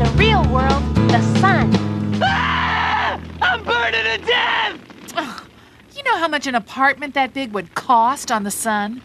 the real world, the sun. Ah! I'm burning to death! You know how much an apartment that big would cost on the sun?